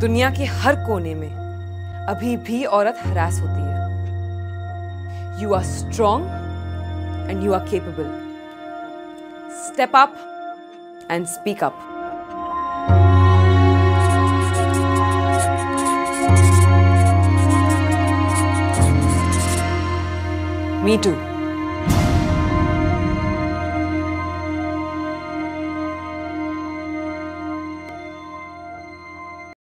दुनिया के हर कोने में अभी भी औरत हरास होती है। You are strong and you are capable step up and speak up Me too.